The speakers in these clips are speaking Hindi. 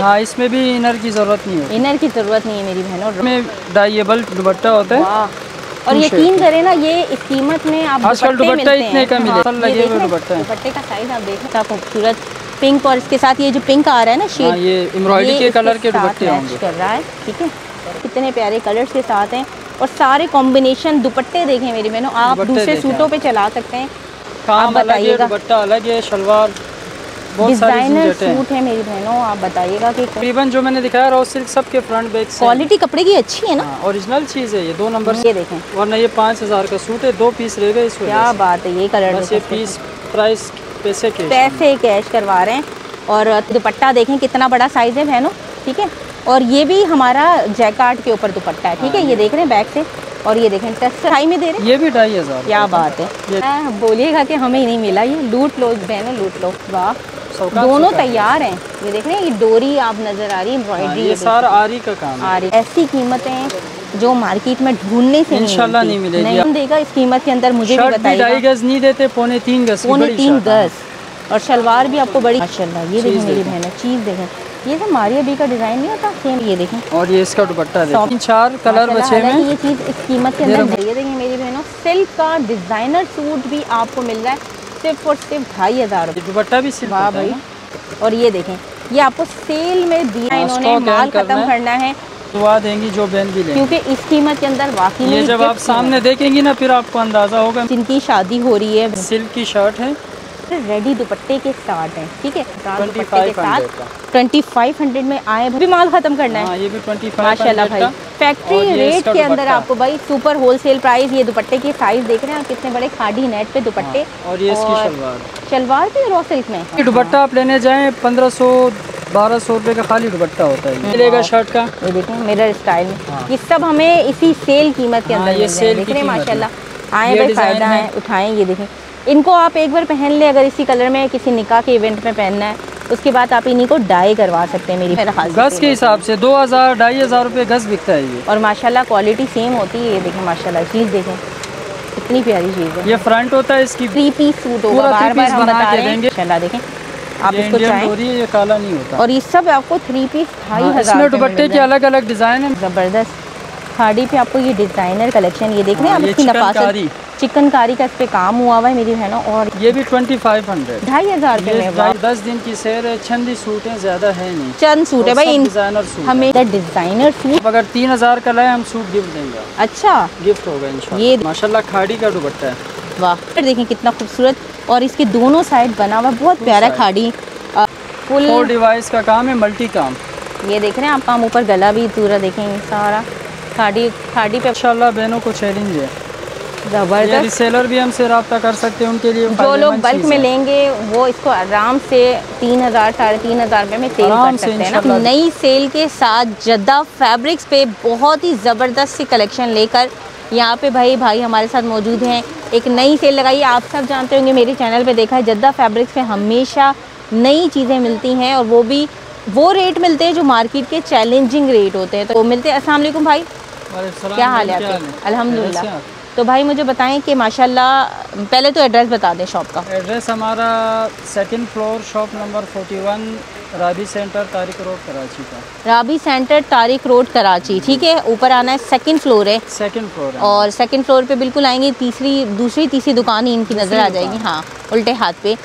है हाँ इसमें भी इनर की ज़रूरत नहीं होती इनर की ज़रूरत नहीं है मेरी बहनों इसमें डाइएबल दुपट्टा होता है और यकीन करें ना ये इस कीमत में आप आजकल दुपट्टे दुपट्टा इतने हैं। का मिले। हाँ, लगे हुए रहे हैं? दुपट्टे का साइज़ आप देख क्या खूबसूरत पिंक और इसके साथ ये जो पिंक आ रहा है ना शेड हाँ ये एम्ब्रॉयडरी के कलर के दुपट्टे होंगे कर रहा है ठीक है कितने प्यारे कलर्स के साथ हैं और सारे कॉम्बिनेशन दुपट्टे देखें मेरी बहनों आप दूसरे सूटों। पे चला सकते हैं काम है बताइएगा। दुपट्टा अलग है शलवार डिज़ाइनर सूट है। मेरी बहनों आप बताइएगा कि तकरीबन जो मैंने दिखाया रॉ सिल्क सब के फ्रंट बैक क्वालिटी कपड़े की अच्छी है ना? ओरिजिनल चीज़ है ये दो नंबर ये देखें। वरना ये पाँच हज़ार का सूट है दो पीस रह गए इस क्या बात है ये कलर ये पीस प्राइस पैसे के पैसे कैश करवा रहे हैं। और दुपट्टा देखें कितना बड़ा साइज़ है बहनों ठीक है? और ये भी हमारा जैकार्ड के ऊपर दुपट्टा है ठीक है? ये देख रहे हैं बैक से। और ये देखें टच हाई में दे रहे हैं। ये भी ढाई हज़ार। क्या बात है। हाँ, बोलिएगा कि हमें नहीं मिला ये। लूट लो बहनों लूट लो। वाह। दोनों तैयार हैं। ये देख रहे हैं ये डोरी आप नज़र आ रही है हाँ, एम्ब्रॉयडरी ये सारा आरी का काम है। आ ऐसी कीमतें जो मार्केट में ढूँढने से इंशाल्लाह नहीं मिलेगी। नहीं देगा इस कीमत के अंदर मुझे भी शर्ट भी ढाई गज नहीं देते पौने तीन गज पौने तीन गज। और शलवार भी आपको बड़ी माशाल्लाह ये देखें मेरी देखें। बहन चीज़ देखें। ये तो मारिया बी का डिज़ाइन नहीं होता सेम ये देखें। और ये इसका दुपट्टा देखिए चार कलर बचे में ये चीज़ इस कीमत के अंदर ये देखें मेरी बहनों सिल्क का डिज़ाइनर सूट भी आपको मिल रहा है। सिर्फ़ और सिर्फ़ ढाई हज़ार दुपट्टा भी वाह भाई। और ये देखें ये आपको सेल में दिया हाँ, इन्होंने माल ख़त्म। करना है। दुआ देंगी जो बहन भी क्योंकि इस कीमत के अंदर वाकई ये जब आप सामने देखेंगी ना फिर आपको अंदाज़ा होगा। जिनकी शादी हो रही है। सिल्क की शर्ट है। रेडी दुपट्टे के साथ हैं ठीक है? ट्वेंटी दुपट्टे के फाइव हंड्रेड साथ ट्वेंटी फाइव हंड्रेड में आए भी माल खत्म करना है। हाँ ये भी माशाल्लाह भाई। फैक्ट्री रेट के अंदर आपको भाई सुपर होलसेल प्राइस ये दुपट्टे के साइज़ देख रहे हैं आप कितने बड़े खाड़ी नेट पे दुपट्टे। हाँ, और ये इसकी शलवार। शलवार भी रॉ सिल्क में? दुपट्टा आप लेने जाएँ पंद्रह सौ बारह सौ रुपये का खाली दुपट्टा होता है। ये मिलेगा शर्ट का? ये देखें मिरर स्टाइल में हाँ। ये सब हमें इसी सेल कीमत के हाँ, अंदर ये हैं सेल देख रहे हैं है। माशाल्लाह। आए भाई फ़ायदा है। है उठाएँ ये देखें। इनको आप एक बार पहन ले अगर इसी कलर में किसी निकाह के इवेंट में पहनना है उसके बाद आप इन्हीं को डाई करवा सकते हैं मेरी मेरा ख्याल गज के हिसाब से दो हज़ार ढाई हज़ार रुपये गज बिकता है ये। और माशाल्लाह क्वालिटी सेम होती है ये देखें माशाल्लाह चीज़ देखें कितनी प्यारी चीज़ है। ये फ्रंट होता है इसकी थ्री पीस सूट होगा बार बार हम बता रहे हैं। माशाल्लाह देखें आप इसको चाहें ये काला नहीं होता। और ये सब आपको थ्री पीस ढाई हाँ, हज़ार दुपट्टे के अलग अलग डिज़ाइन है। ज़बरदस्त। खाड़ी पे आपको ये डिज़ाइनर कलेक्शन ये देख रहे हैं हाँ, आप इसकी नफासत। चिकनकारी का इस पे काम हुआ हुआ है मेरी बहनों और ये भी ट्वेंटी फाइव हंड्रेड ढाई हज़ार दस दिन की सेल है छंदी सूट है ज़्यादा है नहीं। चंद सूट है भाई डिज़ाइनर सूट हमें डिज़ाइनर सूट अगर तीन हज़ार का लाए हम सूट गिफ्ट देंगे। अच्छा। गिफ्ट होगा इंशाल्लाह ये- माशाल्लाह खाड़ी का दुपट्टा है। वाह। देखें कितना खूबसूरत और इसके दोनों साइड बना हुआ बहुत प्यारा। खाड़ी। फुल फोर डिवाइस का काम है मल्टी काम ये देख रहे हैं आप काम ऊपर गला भी पूरा देखेंगे सारा खाड़ी खाड़ी पे इंशाल्लाह बहनों को चैलेंज है। ज़बरदस्त। रिसेलर भी हमसे रब्ता कर सकते हैं उनके लिए जो लोग बल्क में लेंगे वो इसको आराम से तीन हज़ार साढ़े तीन हज़ार रुपये में सेल कर सकते हैं ना। नई सेल के साथ जद्दा फैब्रिक्स पे बहुत ही ज़बरदस्त सी कलेक्शन लेकर यहाँ पे भाई भाई हमारे साथ मौजूद हैं। एक नई सेल लगाई आप सब जानते होंगे मेरे चैनल पे देखा है जद्दा फैब्रिक्स पे हमेशा नई चीज़ें मिलती हैं और वो भी वो रेट मिलते हैं जो मार्केट के चैलेंजिंग रेट होते हैं। तो मिलते हैं वालेकुम भाई। क्या हाल है आपके? हाल तो भाई मुझे बताएँ कि माशाल्लाह पहले तो एड्रेस बता दें शॉप का। एड्रेस हमारा second floor shop number 41 Rabi centre Tariq road Karachi का। राबी सेंटर तारिक रोड कराची ठीक है? ऊपर आना है सेकंड फ्लोर है। सेकंड फ्लोर है। और सेकंड फ्लोर पे बिल्कुल आएँगे तीसरी दूसरी तीसरी दुकान ही इनकी नज़र आ जाएगी। हाँ उल्टे हाथ पे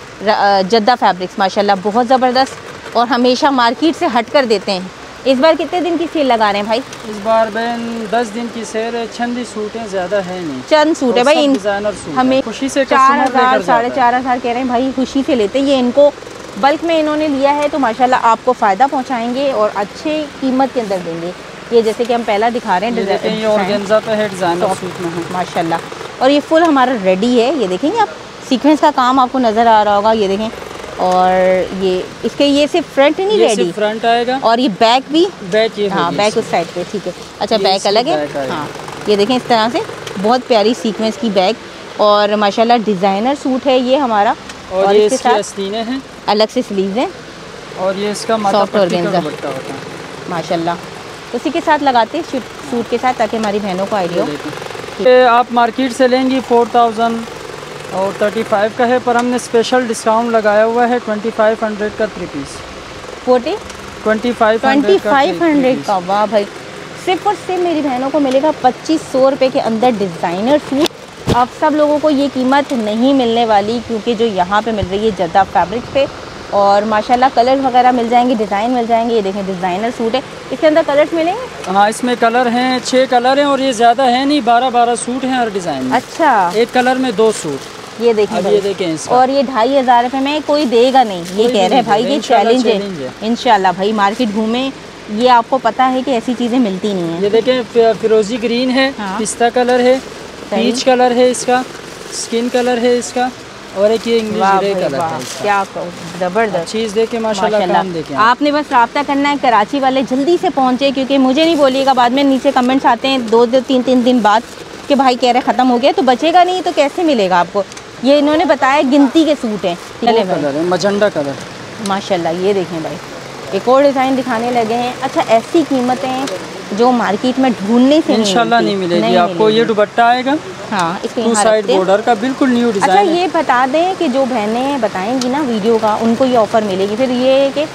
जद्दा फैब्रिक्स माशाल्लाह बहुत ज़बरदस्त। और हमेशा मार्केट से हट कर देते हैं। इस बार कितने दिन की सेल लगा रहे हैं भाई? इस बार बहन दस दिन की सेल है छंदी सूट है ज़्यादा है नहीं। चंद सूट है भाई इन डिज़ाइनर सूट हमें खुशी से चार हज़ार साढ़े चार हज़ार कह रहे हैं भाई खुशी से लेते हैं। ये इनको बल्क में इन्होंने लिया है तो माशाल्लाह आपको फ़ायदा पहुंचाएँगे और अच्छे कीमत के अंदर देंगे। ये जैसे कि हम पहला दिखा रहे हैं है। में है। माशाल्लाह। और ये फुल हमारा रेडी है। ये देखेंगे आप सीक्वेंस का काम आपको नज़र आ रहा होगा। ये देखें और ये इसके ये सिर्फ़ फ्रंट नहीं ये रेडी फ्रंट आएगा। और ये बैक भी? बैक ये हाँ बैक उस साइड पे ठीक है। अच्छा बैक अलग है? हाँ। ये देखें इस तरह से बहुत प्यारी सीक्वेंस की बैक और माशाल्लाह डिज़ाइनर सूट है ये हमारा। और और ये इसके साथ हैं। अलग से स्लीव है। और ये इसका organza। दुपट्टा होता है। माशाल्लाह। उसी के साथ लगाते हैं सूट सूट के साथ ताकि हमारी बहनों को आइडिया हो। आप मार्केट से लेंगी फोर थाउज़ेंड और थर्टी फाइव का है पर हमने स्पेशल डिस्काउंट लगाया हुआ है ट्वेंटी फाइव हंड्रेड का three piece forty? Twenty five twenty five hundred का वाह भाई। सिर्फ़ और सिर्फ़ मेरी बहनों को मिलेगा पच्चीस सौ रुपये के अंदर डिज़ाइनर सूट अब सब लोगों को ये कीमत नहीं मिलने वाली क्योंकि जो यहाँ पे मिल रही है जद्दा फैब्रिक पे और माशाल्लाह कलर वगैरह मिल जाएँगे डिज़ाइन मिल जाएँगे ये देखें डिज़ाइनर सूट है। इसके अंदर कलर्स मिलेंगे? हाँ इसमें कलर हैं छः कलर हैं और ये ज़्यादा है नहीं बारह बारह सूट हैं हर डिज़ाइन अच्छा। एक कलर में दो सूट ये देखें ये देखें और ये ढाई हज़ार रुपये में कोई देगा नहीं ये कह रहे हैं भाई ये चैलेंज है। इंशाल्लाह भाई मार्केट घूमे ये आपको पता है कि ऐसी चीज़ें मिलती नहीं हैं। ये देखें फिरोजी ग्रीन है हाँ। पिस्ता कलर है पीच कलर है इसका स्किन कलर है इसका और एक ये इंग्लिश ग्रे कलर है क्या ज़बरदस्त। चीज़ देखे माशाल्लाह काम देखे आपने बस रब्ता करना है कराची वाले जल्दी से पहुँचे क्योंकि मुझे नहीं बोलिएगा बाद में नीचे कमेंट्स आते हैं दो दो तीन तीन दिन बाद कि भाई कह रहे ख़त्म हो गया तो बचेगा नहीं तो कैसे मिलेगा आपको? ये इन्होंने बताया गिनती के सूट हैं। चले कलर है मजंडा कलर। माशाल्लाह ये देखें भाई। एक और डिज़ाइन दिखाने लगे हैं। अच्छा ऐसी कीमतें जो मार्केट में ढूँढने से इंशाल्लाह नहीं मिलेगी आपको। ये दुपट्टा आएगा हाँ इसको टू साइड बॉर्डर का बिल्कुल न्यू अच्छा डिज़ाइन है। ये बता दें कि जो बहनें बताएँगी ना वीडियो का उनको ये ऑफ़र मिलेगी। फिर ये है कि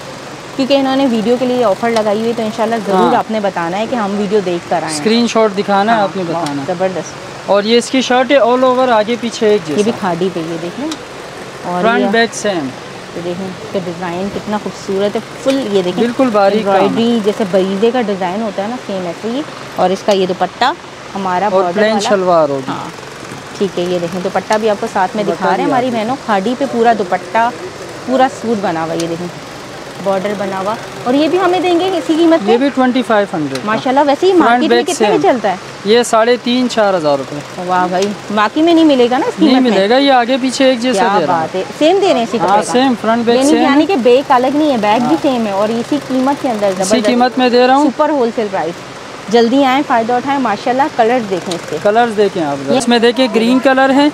क्योंकि इन्होंने वीडियो के लिए ऑफ़र लगाई हुई तो इंशाल्लाह ज़रूर हाँ। आपने बताना है कि हम वीडियो देख कर आए हैं। स्क्रीनशॉट दिखाना है हाँ, आपने बताना ज़बरदस्त। और ये इसकी शर्ट है ऑल ओवर आगे पीछे एक ये भी खादी पे ये देखें। और फ्रंट बैक सेम ये देखें इसका डिज़ाइन कितना खूबसूरत है फुल ये देखें। बिल्कुल बारीक एम्ब्रॉयडरी जैसे बरीजे का डिज़ाइन होता है ना सेम ऐसे ही। और इसका ये दुपट्टा हमारा और प्लेन शलवार होगी। हाँ ठीक है ये देखें दुपट्टा भी आपको साथ में दिखा रहे हैं। हमारी। बहनों खाड़ी पे पूरा दुपट्टा पूरा सूट बना हुआ ये देखें। बॉर्डर बना हुआ। और ये भी हमें देंगे इसी कीमत ये भी ट्वेंटी फाइव हंड्रेड माशाल्लाह वैसे ही मार्केट में कितने में चलता है? ये साढ़े तीन चार हज़ार रुपये वाह भाई बाकी में नहीं मिलेगा ना नहीं मिलेगा ये आगे पीछे एक जैसा दे रहा है। सेम दे रहे हैं इसी हाँ सेम फ्रंट बैक यानी सेम यानी कि बैग अलग नहीं है बैग भी सेम है। और इसी कीमत के अंदर इसी कीमत में दे रहा हूँ। सुपर होलसेल प्राइस जल्दी आए फ़ायदा उठाएँ माशाल्लाह कलर्स देखें इसके। कलर्स देखें आप इसमें देखिए ग्रीन कलर है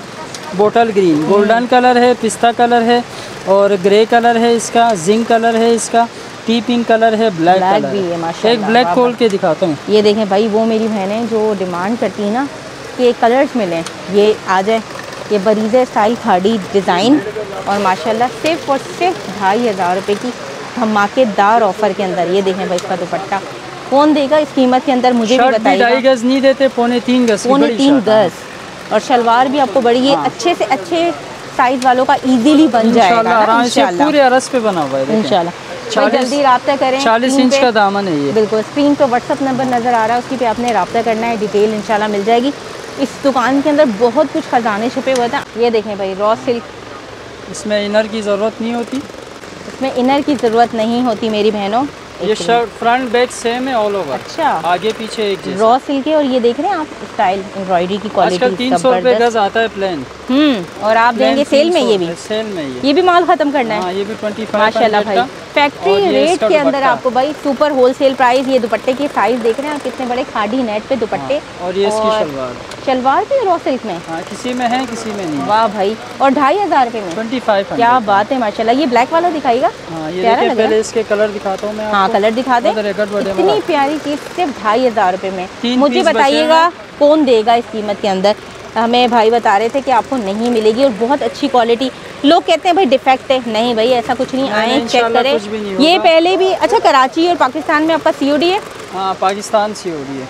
बोटल ग्रीन गोल्डन कलर है पिस्ता कलर है। और ग्रे कलर है इसका जिंक कलर है इसका टी पिंक कलर है ब्लैक कलर भी है, माशाल्लाह, एक ब्लैक खोल के दिखाता हूँ। ये देखें भाई वो मेरी बहनें जो डिमांड करती हैं ना कि कलर्स मिलें। ये आ जाए ये बरीज़े स्टाइल खाड़ी डिज़ाइन और माशाल्लाह सिर्फ़ और सिर्फ़ ढाई हज़ार रुपये की धमाकेदार ऑफ़र के अंदर ये देखें भाई इसका दुपट्टा। कौन देगा इस कीमत के अंदर मुझे भी गज नहीं देते पौने तीन गज पौने तीन गज। और शलवार भी आपको बड़ी ये हाँ। अच्छे से अच्छे साइज़ वालों का इजीली बन जाएगा पूरे अरस पे बना हुआ है। इंशाल्लाह। जल्दी करें 40 स्क्रीन इंच का दामन है ये। बिल्कुल स्क्रीन पे व्हाट्सअप नंबर नज़र आ रहा है उसकी पे आपने रब्ता करना है डिटेल इंशाल्लाह मिल जाएगी। इस दुकान के अंदर बहुत कुछ खजाने छुपे हुए थे। ये देखें भाई रॉ सिल्क इसमें इनर की ज़रूरत नहीं होती। इसमें इनर की ज़रूरत नहीं होती मेरी बहनों। ये शर्ट फ्रंट बैक सेम है ऑल ओवर अच्छा। आगे पीछे एक जैसा। रॉ सिल्क है और ये देख रहे हैं आप स्टाइल एम्ब्रॉयडरी की आजकल क्वालिटी तीन सौ रुपये गज आता है प्लेन हम्म और आप देंगे सेल में ये भी। सेल में ये। ये भी माल ख़त्म करना है। हाँ ये भी ट्वेंटी माशाल्लाह भाई। फैक्ट्री रेट के अंदर आपको भाई सुपर होलसेल प्राइस ये दुपट्टे के साइज़ देख रहे हैं आप कितने बड़े खाड़ी नेट पे दुपट्टे। हाँ, और ये इसकी और शलवार भी रॉ सिल्क में? हाँ किसी में है किसी में नहीं वाह भाई और ढाई हज़ार रुपये में? ट्वेंटी फाइव क्या बात है माशाल्लाह। ये ब्लैक वाला दिखाएगा हाँ ये प्यारा लग पहले इसके कलर दिखाता हूँ हाँ कलर दिखा दे। इतनी प्यारी चीज़ सिर्फ़ ढाई हज़ार रुपये में। मुझे बताइएगा कौन देगा इस कीमत के अंदर? हमें भाई बता रहे थे कि आपको नहीं मिलेगी और बहुत अच्छी क्वालिटी लोग कहते हैं भाई डिफेक्ट है। नहीं भाई ऐसा कुछ नहीं। आए चेक करें। ये पहले भी अच्छा कराची और पाकिस्तान में आपका सी है? हाँ पाकिस्तान सी है।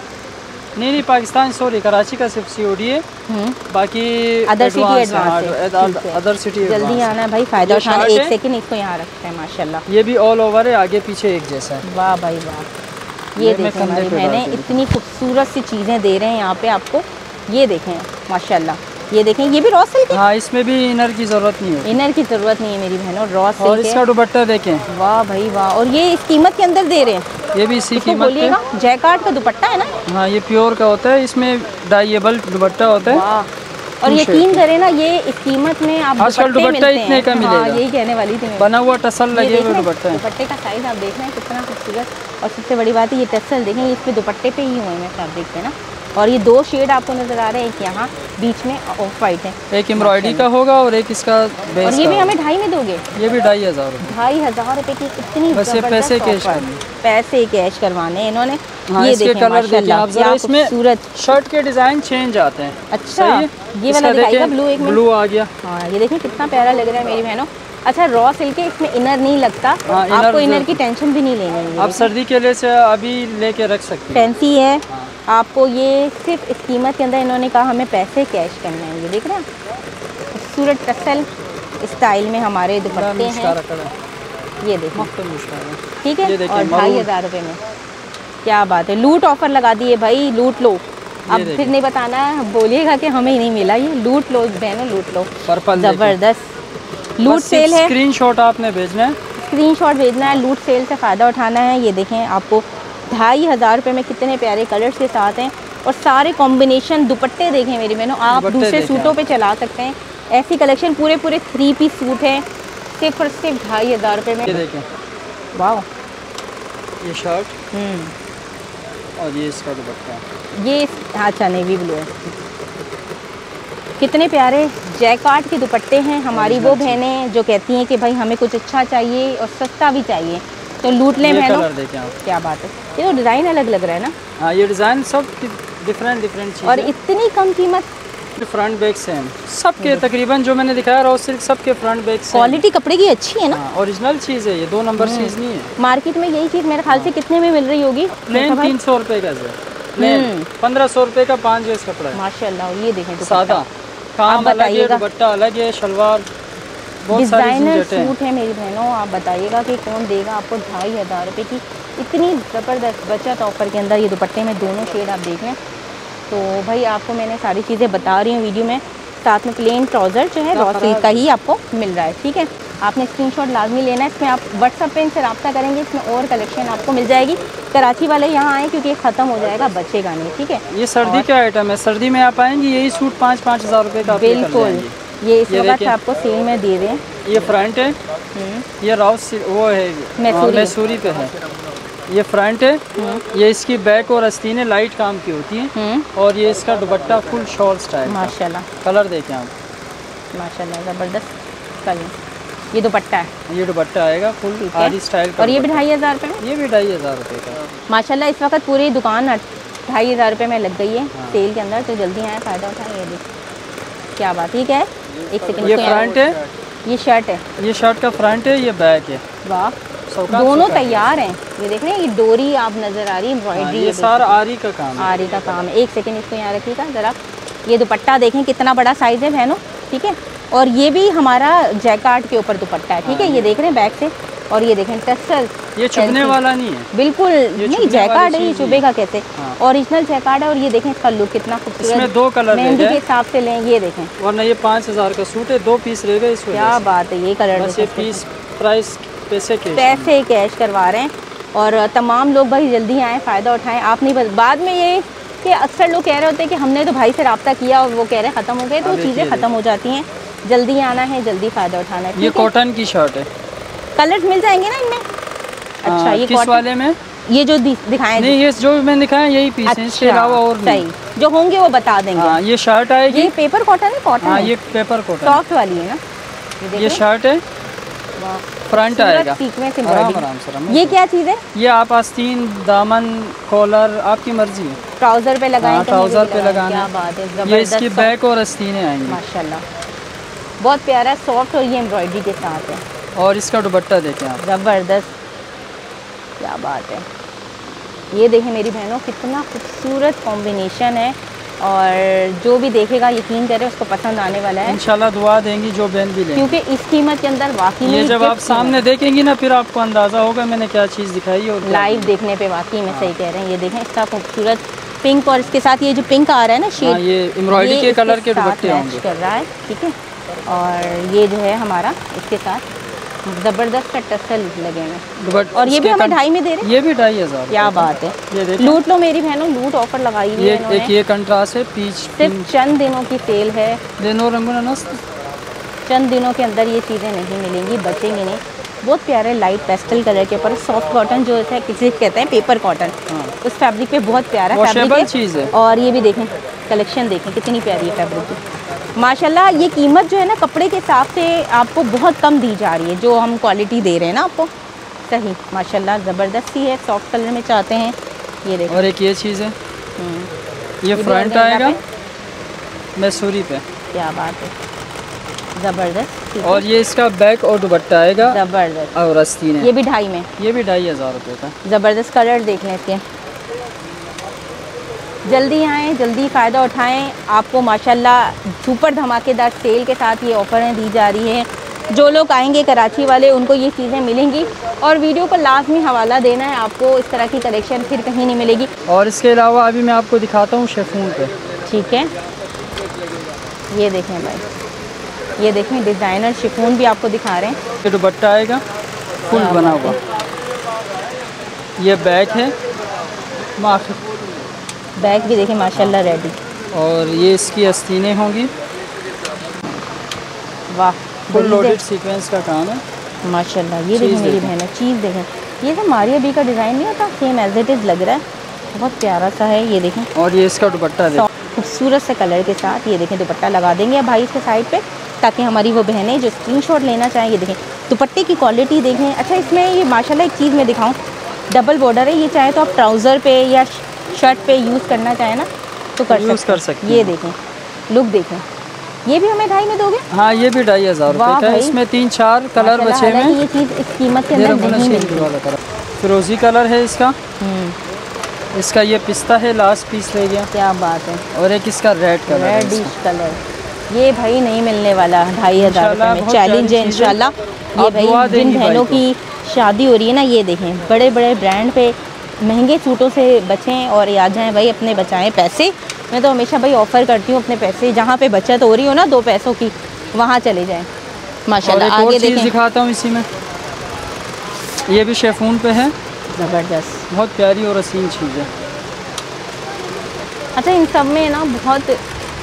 नहीं नहीं पाकिस्तान सॉरी कराची का सिर्फ़ सी है। हम्म, बाकी other city advance. Other city जल्दी आना है भाई फ़ायदा शर्ट एक। सेकंड इसको यहाँ रखते हैं माशाल्लाह। ये भी ऑल ओवर है आगे पीछे एक जैसा है। वाह भाई वाह। ये देखें दूँ। इतनी खूबसूरत सी चीज़ें दे रहे हैं यहाँ पे आपको। ये देखें माशाल्लाह। ये देखें ये भी रॉ सिल्क है? हाँ इसमें भी इनर की ज़रूरत नहीं है। इनर की ज़रूरत नहीं है मेरी बहनों रॉ और सिल्क इसका दुपट्टा देखें। वाह भाई वाह और ये इस कीमत के अंदर दे रहे हैं? ये भी इसी कीमत पे। जैकार्ड का दुपट्टा है ना? हाँ ये प्योर का होता है इसमें डाइएबल दुपट्टा होता है। और यकीन करें ना ये इस कीमत में आप आजकल दुपट्टे इतने हैं। का हाँ यही कहने वाली थी बना हुआ टसल लगे हुए हैं? दुपट्टे हैं। दुपट्टे का साइज़ आप देख रहे हैं कितना खूबसूरत। और सबसे बड़ी बात है ये टसल देखें इस पे दुपट्टे पे ही हुए हैं फैब्रिक पे ना। और ये दो शेड आपको नज़र आ रहे हैं एक यहाँ बीच में ऑफ़ वाइट है। एक एम्ब्रॉयडरी का होगा और एक इसका और ये भी हमें ढाई में दोगे? ये भी ढाई हज़ार ढाई हज़ार रुपये की इतनी बस ज़बरदस्त पैसे कैश पैसे कैश करवाने इन्होंने। हाँ ये इसके कलर देखिए आप जरा इसमें खूबसूरत शर्ट के डिज़ाइन चेंज आते हैं। अच्छा ये वाला ब्लू एक ब्लू आ गया। हाँ ये देखें कितना प्यारा लग रहा है मेरी बहनों। अच्छा रॉ सिल्क है इसमें इनर नहीं लगता। हाँ, इनर आपको इनर की टेंशन भी नहीं लेनी है। आप सर्दी के लिए से अभी लेके रख सकते हैं। फैंसी हाँ। आपको ये सिर्फ़ इस कीमत के अंदर इन्होंने कहा हमें पैसे कैश करने हैं ये देख रहे हैं खूबसूरत टसल स्टाइल में हमारे दुपट्टे हैं। ये देखो ठीक है? और ढाई हज़ार रुपये में। क्या बात है लूट ऑफ़र लगा दिए भाई लूट लो। अब फिर नहीं बताना बोलिएगा कि हमें ही नहीं मिला ये। लूट लो बहनों लूट लो। ज़बरदस्त। लूट सेल है। स्क्रीनशॉट आपने भेजना है। स्क्रीनशॉट भेजना है लूट सेल से फ़ायदा उठाना है। ये देखें आपको ढाई हज़ार रुपये में कितने प्यारे कलर्स के साथ हैं और सारे कॉम्बिनेशन दुपट्टे देखें मेरी बहनों आप दूसरे सूटों। पे चला सकते हैं। ऐसी कलेक्शन पूरे पूरे थ्री पीस सूट हैं सिर्फ़ और सिर्फ़ ढाई हज़ार रुपये में। देखें। वाह ये शर्ट हम्म। और ये इसका दुपट्टा। ये अच्छा नेवी ब्लू है। कितने प्यारे जैकार्ड के दुपट्टे हैं हमारी वो बहनें जो कहती हैं कि भाई हमें कुछ अच्छा चाहिए और सस्ता भी चाहिए। तो लूट लें बहनों। आप। क्या बात है। ये तो डिज़ाइन अलग लग रहा है ना? हाँ ये डिज़ाइन सब डिफरेंट डिफरेंट और इतनी कम कीमत? फ्रंट बैक सेम सबके तकरीबन जो मैंने दिखाया रॉ सिल्क सबके फ्रंट बैक सेम क्वालिटी कपड़े की अच्छी है ना? हाँ ओरिजिनल चीज़ है ये दो नंबर हम्म। चीज़ नहीं है। मार्केट में यही चीज़ मेरे ख्याल से कितने में मिल रही होगी? प्लेन तीन सौ रुपये का है। प्लेन हम्म। पंद्रह सौ रुपये का पाँच ड्रेस कपड़ा है। माशाल्लाह ये देखें सादा। काम अलग है दुपट्टा अलग है शलवार। डिज़ाइनर सूट है। मेरी बहनों आप बताइएगा कि कौन देगा आपको ढाई हज़ार रुपये की। इतनी ज़बरदस्त बचत ऑफ़र के अंदर ये दुपट्टे में दोनों शेड आप देख लें। तो भाई आपको मैंने सारी चीज़ें बता रही हूँ वीडियो में। साथ में प्लेन ट्राउज़र जो है ना रॉ सिल्क का ही आपको मिल रहा है ठीक है? आपने स्क्रीनशॉट लाजमी लेना है। इसमें आप व्हाट्सअप पे इनसे रब्ता करेंगे इसमें और कलेक्शन आपको मिल जाएगी। कराची वाले यहाँ आए क्योंकि ये ख़त्म हो जाएगा बचेगा नहीं ठीक है? ये सर्दी का आइटम है? सर्दी में आप आएँगी यही सूट पाँच पाँच हज़ार रुपये का बिल्कुल। ये इस वक्त आपको सेल में दे रहे हैं ये फ्रंट है। हम्म, ये राउस वो है। मैसूरी। हाँ, पे है। ये फ्रंट है। ये इसकी बैक और आस्तीनें लाइट काम की होती हैं। हम्म, और ये इसका दुपट्टा फुल शॉल स्टाइल माशाल्लाह। कलर देखें आप। माशाल्लाह ज़बरदस्त। कलर ये दुपट्टा है। ये दुपट्टा आएगा फुल आरी स्टाइल का और ये भी ढाई हज़ार रुपये में ये भी ढाई हज़ार रुपये का। माशाल्लाह इस वक्त पूरी दुकान ढाई हज़ार रुपये में लग गई है हाँ। सेल के अंदर तो जल्दी आए फ़ायदा उठाए ये देखिए। क्या बात ठीक है? एक सेकंड ये फ्रंट है? ये शर्ट है। ये शर्ट का फ्रंट है ये बैक है? वाह। दोनों तैयार हैं। ये देख रहे हैं ये डोरी आप नज़र आ रही है हाँ, एम्ब्रॉयडरी ये सारा आरी का काम है। आरी का काम है। एक सेकंड इसको यहाँ रखिएगा ज़रा। ये दुपट्टा देखें कितना बड़ा साइज़ है बहनों। ठीक है? और ये भी हमारा जैकार्ड के ऊपर दुपट्टा है। ठीक है? हाँ, ये देख रहे हैं बैक से। और ये देखें टसल ये चुभने वाला नहीं है। बिल्कुल नहीं जैकार्ड है ये चुभेगा कैसे? हाँ। ओरिजिनल जैकार्ड है और ये देखें इसका लुक कितना खूबसूरत इसमें दो कलर मेहंदी के हिसाब से लें ये देखें। वरना ये पाँच हज़ार का सूट है दो पीस रह गए इस क्या बात है ये कलर पीस प्राइस पैसे के पैसे कैश करवा रहे हैं और तमाम लोग भाई जल्दी आएँ फ़ायदा उठाएँ। आप नहीं बस बाद में ये कि अक्सर लोग कह रहे होते हैं कि हमने तो भाई से रब्ता किया और वो कह रहे हैं ख़त्म हो गए तो चीज़ें ख़त्म हो जाती हैं। जल्दी आना है जल्दी फ़ायदा उठाना है ये कॉटन की शर्ट है। कलर्स मिल जाएँगे ना इनमें? अच्छा हाँ, ये किस वाले में? ये जो दिखाए। नहीं ये जो मैंने दिखाया यही पीस अच्छा, है इसके अलावा और नहीं। जो होंगे वो बता देंगे। हाँ ये शर्ट आएगी। ये पेपर कॉटन है कॉटन हाँ ये पेपर कॉटन सॉफ्ट वाली है ना? ये शर्ट है। फ्रंट आएगा। आराम आराम से ये क्या चीज़ है? ये आप आस्तीन दामन कॉलर आपकी मर्ज़ी है। ट्राउज़र पे लगाएँ ट्राउज़र पे लगाना है। बात है ये इसकी बैक और आस्तीनें आएँगी। माशाल्लाह। बहुत प्यारा सॉफ्ट और ये एम्ब्रॉयडरी के साथ है। और इसका दुपट्टा देखें आप। ज़बरदस्त। क्या बात है। ये देखें मेरी बहनों कितना खूबसूरत कॉम्बिनेशन है और जो भी देखेगा यकीन करे उसको पसंद आने वाला है। इंशाल्लाह दुआ देंगी जो बहन भी लेंगी क्योंकि इस कीमत के अंदर वाकई में जब आप सामने देखेंगी ना फिर आपको अंदाज़ा होगा मैंने क्या चीज़ दिखाई है और लाइव देखने पे वाकई में सही कह रहे हैं। ये देखें इसका खूबसूरत पिंक और इसके साथ ये जो पिंक आ रहा है ना हाँ, शेड ये एम्ब्रॉयडरी के कलर के दुपट्टे होंगे। कर रहा है ठीक है? और ये जो है हमारा इसके साथ ज़बरदस्त का टसल लगे हुए और ये भी हमें ढाई में दे रहे हैं? ये भी ढाई हज़ार। क्या बात है। ये लूट लो मेरी बहनों लूट ऑफ़र लगाई हुई ये है एक ये कंट्रास्ट है पीच सिर्फ़ चंद दिनों की सेल है। देनो चंद दिनों के अंदर ये चीज़ें नहीं मिलेंगी बचेंगे नहीं। बहुत प्यारे लाइट पेस्टल कलर के ऊपर सॉफ्ट कॉटन जो है किसी कहते हैं पेपर कॉटन हाँ। उस फैब्रिक पे बहुत प्यारा फैब्रिक है। चीज़ है। और ये भी देखें कलेक्शन देखें कितनी प्यारी है फैब्रिक की। माशाल्लाह ये कीमत जो है ना कपड़े के हिसाब से आपको बहुत कम दी जा रही है जो हम क्वालिटी दे रहे हैं ना आपको। सही माशाल्लाह ज़बरदस्ती है सॉफ्ट कलर में चाहते हैं। ये देखो। और एक ये चीज़ है। हम्म, ये फ्रंट आएगा। मैसूरी पे। क्या बात है। ज़बरदस्त और ये इसका बैक और दुपट्टा आएगा। ज़बरदस्त। और अस्तीन ये भी ढाई में। ये भी ढाई हज़ार रुपये का। ज़बरदस्त कलर देख लें इसके। जल्दी आएँ जल्दी फ़ायदा उठाएँ। आपको माशाल्लाह सुपर धमाकेदार सेल के साथ ये ऑफ़रें दी जा रही हैं। जो लोग आएँगे कराची वाले उनको ये चीज़ें मिलेंगी। और वीडियो को लाजमी हवाला देना है आपको इस तरह की कलेक्शन फिर कहीं नहीं मिलेगी। और इसके अलावा अभी मैं आपको दिखाता हूँ शेफून पे। ठीक है। ये देखें भाई। ये देखें डिज़ाइनर शिफोन भी आपको दिखा रहे हैं। दुपट्टा आएगा फुल बना हुआ। ये बैक है माफ़ बैग भी देखें माशाल्लाह रेडी और ये इसकी अस्तीनें होंगी। वाह फुल लोडेड सीक्वेंस का काम है। माशाल्लाह ये देखें। मेरी। बहन चीज़ देखें। ये तो मारिया बी का डिज़ाइन नहीं होता सेम एज इट इज़ लग रहा है। बहुत प्यारा सा है ये देखें। और ये इसका दुपट्टा देखो। खूबसूरत से कलर के साथ ये देखें दुपट्टा लगा देंगे भाई इसके साइड पे ताकि हमारी वो बहनें जो स्क्रीनशॉट लेना चाहें ये देखें। दुपट्टे की क्वालिटी देखें। अच्छा इसमें ये माशाल्लाह एक चीज़ मैं दिखाऊँ। डबल बॉर्डर है ये चाहे तो आप ट्राउज़र पे या शर्ट पे यूज़ करना चाहे ना तो कर यूज़ सकते कर हैं। सकते ये। देखें लुक देखें। ये भी हमें ढाई में दोगे? हाँ ये भी ढाई हज़ार रुपये का इसमें तीन चार कलर बचे हैं। ये चीज़ इस कीमत के अंदर नहीं मिलती। फिरोजी कलर है इसका। हम्म, इसका ये पिस्ता है लास्ट पीस ले गया। क्या बात है। और एक इसका रेड कलर रेडिश इसका। कलर ये भाई नहीं मिलने वाला ढाई हज़ार में। चैलेंज है। इंशाल्लाह। ये भाई जिन बहनों की। शादी हो रही है ना ये देखें। बड़े बड़े ब्रांड पे महँगे सूटों से बचें और आ जाएँ भाई अपने बचाएँ पैसे। मैं तो हमेशा भाई ऑफ़र करती हूँ अपने पैसे। जहाँ पे बचत हो रही हो ना दो पैसों की वहाँ चले जाएँ। माशाल्लाह आगे देखें। दिखाता हूँ इसी में। ये भी शेफून पे है। ज़बरदस्त। बहुत प्यारी और हसीन चीज़ है। अच्छा इन सब में ना बहुत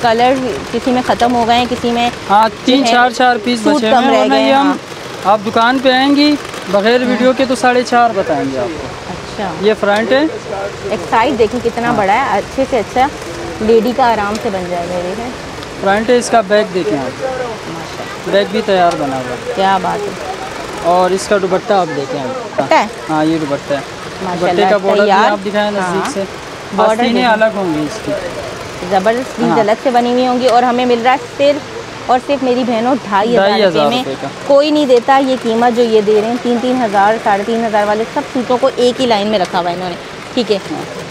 कलर किसी में ख़त्म हो गए हैं किसी में हाँ तीन चार चार पीस बचे हैं। वरना हैं, हम आप दुकान पे आएँगी बगैर वीडियो के तो साढ़े चार बताएँगे आपको। अच्छा। ये फ्रंट है। एक साइड देखिए कितना हाँ। बड़ा है अच्छे से अच्छा। लेडी का आराम से बन जाएगा ये देखें फ्रंट है इसका बैग देखें आप। बैग भी तैयार बना हुआ क्या बात है। और इसका दुपट्टा आप देखें आप। हाँ? ये दुपट्टा है। दुपट्टे का बॉर्डर आप दिखाएँ नज़दीक हाँ। से। बॉर्डर अलग होंगी इसकी। ज़बरदस्त चीज़ हाँ। अलग से बनी हुई होंगी और हमें मिल रहा है सिर्फ़ और सिर्फ़ मेरी बहनों ढाई हज़ार रुपये में कोई नहीं देता ये कीमत जो ये दे रहे हैं। तीन तीन हज़ार साढ़े तीन हज़ार वाले सब सूटों को एक ही लाइन में रखा हुआ है इन्होंने। ठीक है?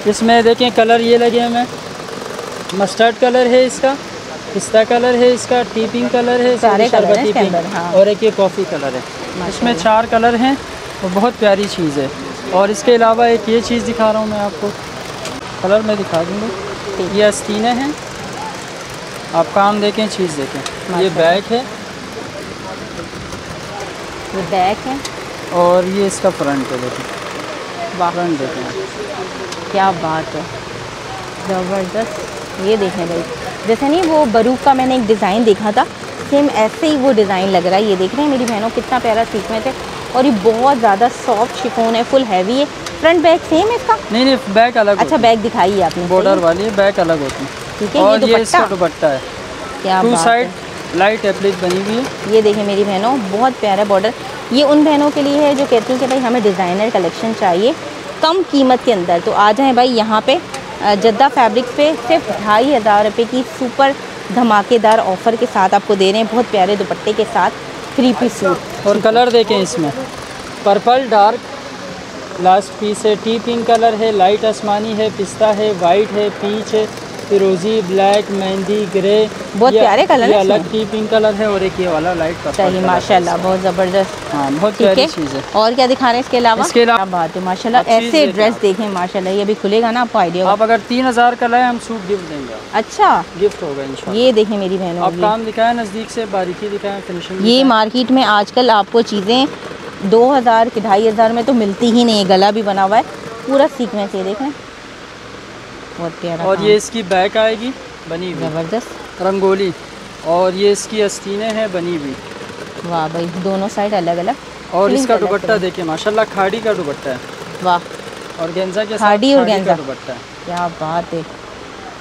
इसमें देखें कलर ये लगे हमें। मस्टर्ड कलर है इसका पिस्ता कलर है इसका टी पिंक कलर है सारे कलर है पिंक हाँ। और एक ये कॉफ़ी कलर है। इसमें चार कलर हैं और बहुत प्यारी चीज़ है। और इसके अलावा एक ये चीज़ दिखा रहा हूँ मैं आपको। कलर मैं दिखा दूँगा। ये अस्तीने हैं। आप काम देखें चीज़ देखें। ये। बैग है। ये बैक है। और ये इसका फ्रंट है देखें। फ्रंट देखें। क्या बात है। ज़बरदस्त। ये देखें भाई जैसे नहीं वो बरूक का मैंने एक डिज़ाइन देखा था। सेम ऐसे ही वो डिज़ाइन लग रहा है। ये देख रहे हैं मेरी बहनों कितना प्यारा सीक्वेंस है। और ये बहुत ज़्यादा सॉफ्ट शिफोन है फुल हैवी है। फ्रंट बैक सेम है इसका? नहीं नहीं बैग अलग अच्छा बैग दिखाई है आपने। बॉर्डर वाली है बैग अलग होती है। ठीक है ये दुपट्टा। है। क्या टू साइड लाइट एप्लिक बनी हुई है। ये देखें मेरी बहनों बहुत प्यारा बॉर्डर ये उन बहनों के लिए है जो कहती हैं कि भाई हमें डिज़ाइनर कलेक्शन चाहिए कम कीमत के अंदर। तो आ जाएँ भाई यहाँ पे अ, जद्दा फैब्रिक पे सिर्फ़ ढाई हज़ार रुपये की सुपर धमाकेदार ऑफ़र के साथ आपको दे रहे हैं बहुत प्यारे दुपट्टे के साथ थ्री पीस सूट और कलर देखें इसमें। पर्पल डार्क लास्ट पीस है टी पिंक कलर है लाइट आसमानी है पिस्ता है वाइट है पीच है। फिरोजी ब्लैक मेहंदी ग्रे बहुत प्यारे colour ये अलग। टी पिंक कलर है और एक ये वाला लाइट सही माशाल्लाह बहुत ज़बरदस्त। हाँ बहुत प्यारी चीज़ है। और क्या दिखा रहे हैं इसके अलावा? इसके अलावा- बात है माशाल्लाह ऐसे ड्रेस देखें माशाल्लाह ये अभी खुलेगा ना आपको आइडिया आप अगर तीन हज़ार का लाए हम सूट गिफ्ट देंगे अच्छा। गिफ्ट होगा ये देखें मेरी बहनों आप काम दिखाएँ नज़दीक से बारीकी दिखाएँ फिनिशिंग ये मार्केट में आजकल आपको चीज़ें दो हज़ार के ढाई हज़ार में तो मिलती ही नहीं है गला भी बना हुआ है पूरा सीक्वेंस ये देखें। बहुत प्यारा और ये इसकी बैक आएगी बनी हुई। ज़बरदस्त। रंगोली। और ये इसकी अस्तीनें हैं बनी हुई। वाह भाई दोनों साइड अलग अलग और इसका दुपट्टा देखिए माशाल्लाह खाड़ी का दुपट्टा है। वाह। और गेंजा के खाड़ी और गेंजा। दुपट्टा है। क्या बात है।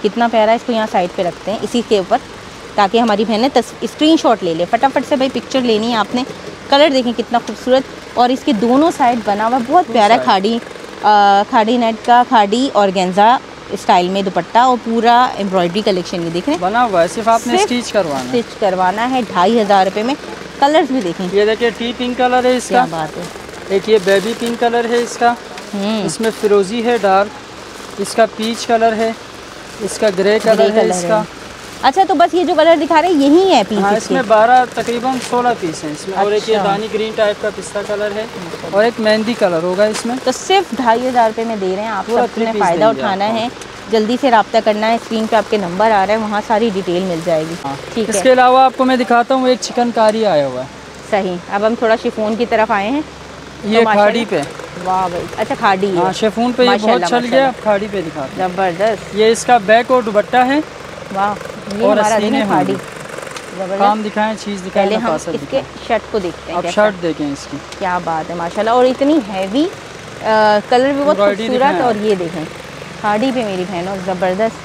कितना प्यारा इसको यहाँ साइड पे रखते हैं इसी के ऊपर ताकि हमारी बहनें स्क्रीन शॉट ले ले। फटाफट से भाई पिक्चर लेनी है आपने। कलर देखें कितना खूबसूरत। और इसके दोनों साइड बना हुआ बहुत प्यारा खाड़ी अ, खाड़ी नेट का खाड़ी और गेंजा। स्टाइल में दुपट्टा और पूरा एम्ब्रॉयडरी कलेक्शन ये देख रहे हैं। बना हुआ है सिर्फ़ आपने स्टिच करवाना स्टिच करवाना है ढाई हज़ार रुपये में। कलर्स भी देखें। ये देखिए टी पिंक कलर है इसका। बात है। एक ये बेबी पिंक कलर है इसका। हम्म। इसमें फिरोजी है डार्क इसका पीच कलर है। इसका ग्रे कलर है। इसका। अच्छा तो बस ये जो कलर दिखा रहे हैं यही है पीस हाँ इसमें बारह तकरीबन सोलह पीस हैं इसमें। और एक ये अच्छा। दानी ग्रीन टाइप का पिस्ता कलर है और एक मेहंदी कलर होगा इसमें। तो सिर्फ़ ढाई हज़ार रुपये में दे रहे हैं आप पूरा सबने फ़ायदा उठाना है। जल्दी से रब्ता करना है स्क्रीन पे आपके नंबर आ रहा है वहाँ सारी डिटेल मिल जाएगी। हाँ। ठीक इसके अलावा आपको मैं दिखाता हूँ एक चिकन चिकनकारी आया हुआ है। सही। अब हम थोड़ा शिफोन की तरफ़ आए हैं। ये माशाल्लाह- खाड़ी पे। वाह भाई अच्छा खाड़ी है। हाँ शेफून पे ये बहुत चल गया खाड़ी पे दिखाते ज़बरदस्त। ये इसका बैक और दुपट्टा है। वाह। ये और हमारा काम दिखाएँ चीज़ दिखाएँ पहले हम इसके शर्ट को देखते हैं अब शर्ट देखें इसकी। क्या बात है माशाल्लाह। और इतनी हैवी कलर भी बहुत खूबसूरत और ये देखें। खाड़ी पे मेरी बहनों ज़बरदस्त।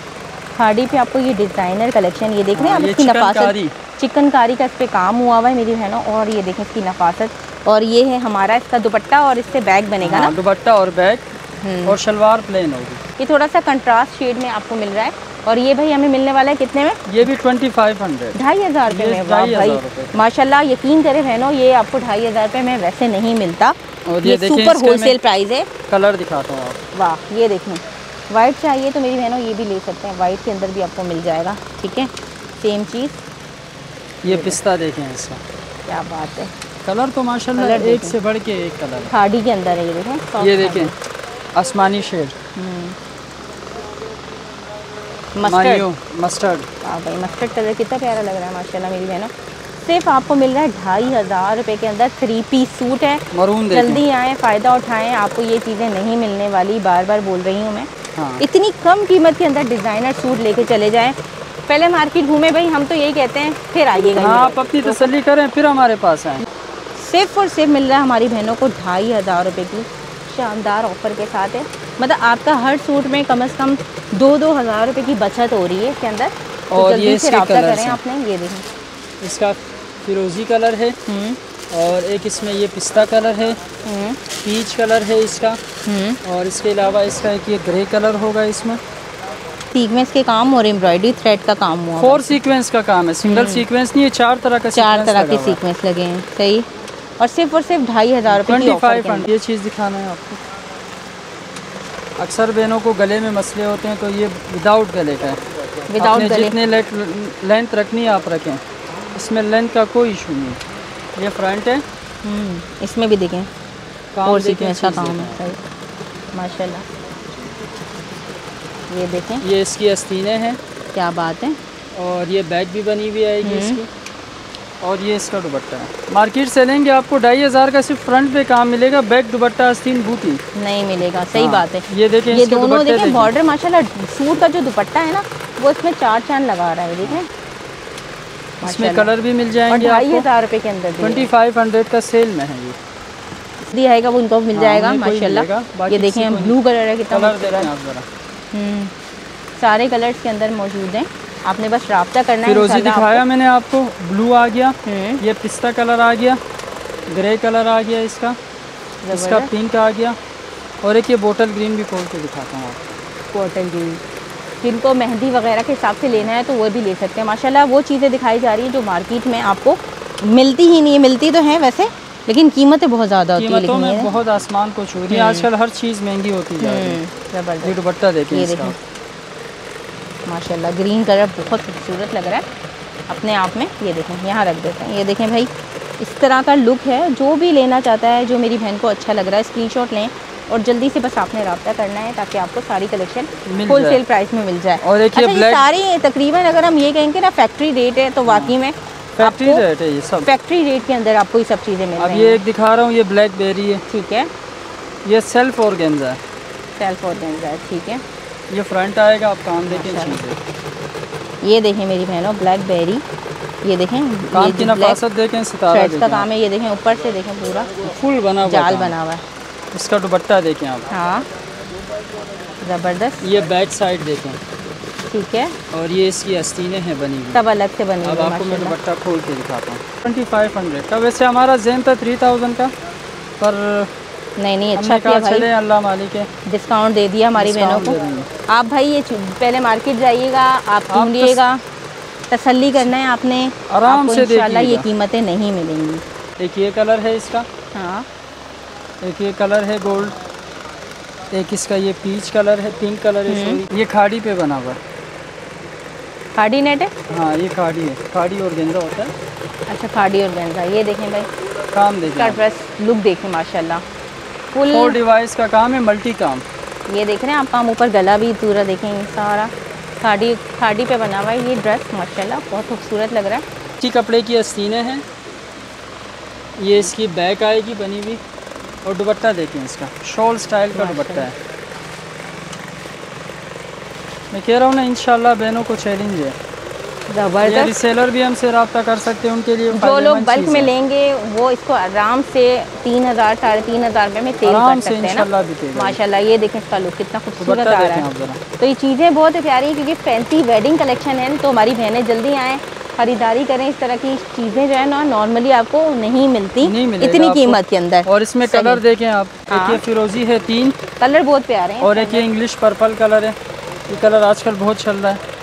खाड़ी पे आपको ये डिज़ाइनर कलेक्शन ये देख रहे हैं हाँ, आप इसकी। नफासत? चिकनकारी का इस पे काम हुआ हुआ है मेरी बहनों और ये देखें इसकी नफासत। और ये है हमारा इसका दुपट्टा और इससे बैग बनेगा हाँ, ना। दुपट्टा और बैक हम्म। और शलवार प्लेन होगी। ये थोड़ा सा कंट्रास्ट शेड में आपको मिल रहा है। और ये भाई हमें मिलने वाला है कितने में? ये भी ट्वेंटी फाइव हंड्रेड ढाई हज़ार रुपये में वाह भाई। माशाल्लाह यकीन करें बहनों ये आपको ढाई हज़ार रुपये में वैसे नहीं मिलता। और ये ये सुपर होलसेल प्राइस है। कलर दिखाता हूँ वाह ये देखें वाइट चाहिए तो मेरी बहनों ये भी ले सकते हैं। वाइट के अंदर भी आपको मिल जाएगा ठीक है? सेम चीज़। ये पिस्ता देखें इसका। क्या बात है। कलर तो माशाल्लाह एक से बढ़ के एक कलर खाड़ी के अंदर है ये देखें। ये देखें आसमानी शेड। मस्टर्ड मस्टर्ड हाँ भाई मस्टर्ड कलर कितना प्यारा लग रहा है माशाल्लाह मेरी बहनों। सिर्फ़ आपको मिल रहा है ढाई हज़ार रुपये के अंदर थ्री पीस सूट है। मरून जल्दी आएँ फ़ायदा उठाएँ आपको ये चीज़ें नहीं मिलने वाली बार बार बोल रही हूँ मैं। हाँ। इतनी कम कीमत के अंदर डिज़ाइनर सूट लेके चले जाएँ। पहले मार्केट घूमे भाई हम तो यही कहते हैं फिर आइएगा हाँ आप अपनी तसल्ली करें फिर हमारे पास आएँ। सिर्फ़ और सिर्फ़ मिल रहा है हमारी बहनों को ढाई हज़ार रुपये की। शानदार ऑफ़र के साथ है। मतलब आपका हर सूट में कम से कम दो दो हज़ार रुपये की बचत हो रही है इसके अंदर। तो और जल्दी ये इसके colours करें। आपने ये देखें। इसका फिरोजी कलर है। हम्म, और एक इसमें ये पिस्ता कलर है। हम्म, पीच कलर है इसका। हम्म। और इसके अलावा इसका एक ये ग्रे कलर होगा इसमें। सीक्वेंस के काम और एम्ब्रॉयडरी थ्रेड का काम हुआ। फोर सीक्वेंस का काम है। सिंगल सीक्वेंस नहीं है चार तरह का। चार तरह के सीक्वेंस लगे हैं सही। और सिर्फ़ और सिर्फ़ ढाई हज़ार रुपये ये चीज़ दिखाना है आपको। अक्सर बहनों को गले में मसले होते हैं तो ये विदाउट गले का है। विदाउट गले। जितने लेंथ रखनी है आप रखें। इसमें लेंथ का कोई इशू नहीं ये फ्रंट है। हम्म, इसमें भी देखें। काम और चीज़। काम है सही। माशाल्लाह। ये देखें। ये इसकी अस्तीने हैं। क्या बात है। और ये बैग भी बनी हुई आएगी हम्म। इसकी। और ये इसका दुपट्टा है। मार्केट से लेंगे आपको ढाई हज़ार का सिर्फ़ फ्रंट पे काम मिलेगा बैक दुपट्टा आस्तीन बूटी। नहीं मिलेगा सही हाँ, बात है। ये देखें ये दोनों देखें। बॉर्डर माशाल्लाह सूट का जो दुपट्टा है ना वो इसमें चार चाँद लगा रहा है देखें। इसमें कलर भी मिल जाएँगे ढाई हज़ार रुपये के अंदर ट्वेंटी फाइव हंड्रेड का सेल में है ये। दी आएगा वो उनको मिल हाँ, जाएगा माशाल्लाह। ये देखें ब्लू कलर है। कितना हम्म, सारे कलर्स के अंदर मौजूद हैं। आपने बस रब्ता करना है फिरोजी इंशाल्लाह दिखाया मैंने आपको ब्लू आ गया हम्म, ये पिस्ता कलर आ गया ग्रे कलर आ गया इसका इसका पिंक आ गया और एक ये बोटल ग्रीन भी खोल के दिखाता हूँ आपको। कॉटन ग्रीन जिनको मेहंदी वगैरह के हिसाब से लेना है तो वो भी ले सकते हैं। माशाल्लाह वो चीज़ें दिखाई जा रही है जो मार्केट में आपको मिलती ही नहीं है। मिलती तो हैं वैसे लेकिन कीमतें बहुत ज़्यादा होती है कीमतों लेकिन में बहुत आसमान को छू रही है। आजकल हर चीज़ महँगी होती है। हम्म, ये ज़बरदस्त दुपट्टा देखें ये इसका। देखें। माशाल्लाह। ग्रीन कलर बहुत खूबसूरत लग रहा है। अपने आप में ये देखें यहाँ रख देते हैं। ये देखें भाई इस तरह का लुक है। जो भी लेना चाहता है जो मेरी बहन को अच्छा लग रहा है स्क्रीनशॉट लें और जल्दी से बस आपने रब्ता करना है ताकि आपको सारी कलेक्शन होल सेल प्राइस में मिल जाए। और अच्छा ये सारी तकरीबन अगर हम ये कहेंगे ना फैक्ट्री रेट है तो वाकई में फैक्ट्री रेट है ये सब। फैक्ट्री रेट के अंदर आपको ये सब चीज़ें मिल अब ये एक दिखा रहा हूँ ये ब्लैक बेरी है। ठीक है। ये सेल्फ ऑर्गेन्जा है। सेल्फ ऑर्गेन्जा ठीक है। ये फ्रंट आएगा आप काम देखें ये देखें मेरी बहनों ब्लैक बेरी ये देखें काम की नफासत देखें सितारा थ्रेड्स का काम है ये देखें ऊपर से देखें पूरा। फुल बना हुआ जाल बना हुआ है। इसका दुपट्टा देखें आप। हाँ। ज़बरदस्त। ये बैक साइड देखें। ठीक है। और ये इसकी अस्तीनें हैं बनी हुई। सब अलग से बने अब आपको मैं दुपट्टा खोल के दिखाता हूँ। ट्वेंटी फाइव हंड्रेड का वैसे हमारा जेन था थ्री थाउज़ेंड का पर नहीं नहीं अच्छा किया भाई। अल्लाह मालिक है। डिस्काउंट दे दिया हमारी बहनों को। आप भाई ये पहले मार्केट जाइएगा आप तो ढूंढिएगा। तसल्ली करना है आपने। आराम से इंशाल्लाह ये कीमतें नहीं मिलेंगी। एक ये कलर है इसका। हाँ। एक ये कलर है गोल्ड। एक इसका ये पीच कलर है पिंक कलर है हम्म। ये खाड़ी पे बना हुआ है। खाड़ी नेट है? हाँ ये खाड़ी है। खाड़ी और गेंदा होता है। अच्छा खाड़ी और गेंदा। ये देखें भाई। काम आप। लुक देखें माशाल्लाह। फुल फोर डिवाइस का काम है मल्टी काम ये देख रहे हैं आप हम ऊपर गला भी पूरा देखेंगे सारा। खाड़ी खाड़ी पे बना हुआ है ये ड्रेस माशाल्लाह बहुत खूबसूरत लग रहा है। इसी कपड़े की आस्तीनें हैं। ये इसकी बैक आएगी बनी हुई और दुपट्टा देखें इसका। शॉल स्टाइल का दुपट्टा है। मैं कह रहा हूँ ना इंशाल्लाह बहनों को चैलेंज है। ये रिसेलर भी हमसे रब्ता कर सकते हैं उनके लिए जो लोग बल्क में लेंगे वो इसको आराम से तीन हज़ार साढ़े तीन हज़ार रुपये में सेल कर सकते हैं ना। माशाल्लाह ये देखें इसका लुक कितना खूबसूरत आ रहा है तो ये चीज़ें बहुत ही प्यारी हैं क्योंकि फैंसी वेडिंग कलेक्शन है तो हमारी बहनें जल्दी आएँ खरीदारी करें इस तरह की चीज़ें जो है ना नॉर्मली आपको नहीं मिलती नहीं इतनी कीमत के अंदर। और इसमें कलर देखें आप एक हाँ। ये फिरोजी है तीन। कलर बहुत प्यारे हैं और एक ये इंग्लिश पर्पल कलर है। ये कलर आजकल बहुत चल रहा है।